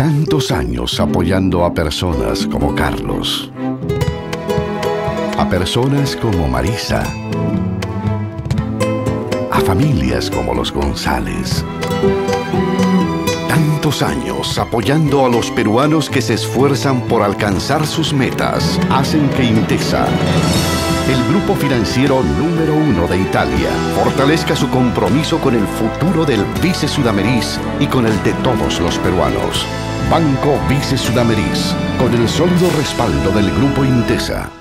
Tantos años apoyando a personas como Carlos. A personas como Marisa. A familias como los González. Tantos años apoyando a los peruanos que se esfuerzan por alcanzar sus metas hacen que Intesa, el grupo financiero número uno de Italia, fortalezca su compromiso con el futuro del Vice Sudamerís y con el de todos los peruanos. Banco Vice Sudamerís, con el sólido respaldo del grupo Intesa.